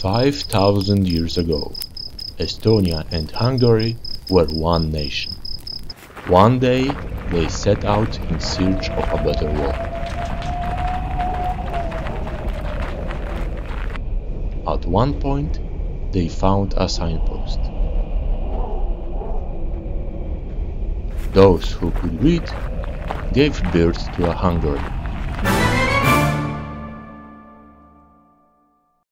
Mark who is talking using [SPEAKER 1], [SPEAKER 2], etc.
[SPEAKER 1] 5000 years ago, Estonia and Hungary were one nation. One day they set out in search of a better world. At one point, they found a signpost. Those who could read gave birth to a Hungarian.